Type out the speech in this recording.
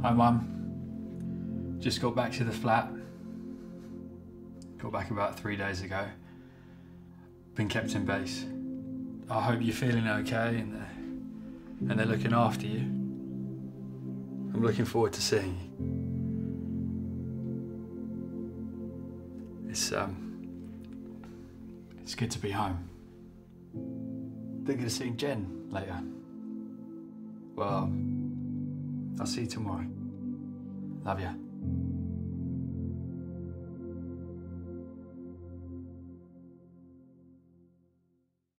Hi, Mum. Just got back to the flat. Got back about three days ago. Been kept in base. I hope you're feeling okay and they're, and they're looking after you. I'm looking forward to seeing you. It's um, it's good to be home. Thinking of seeing Jen later. Well, I'll see you tomorrow. Love ya.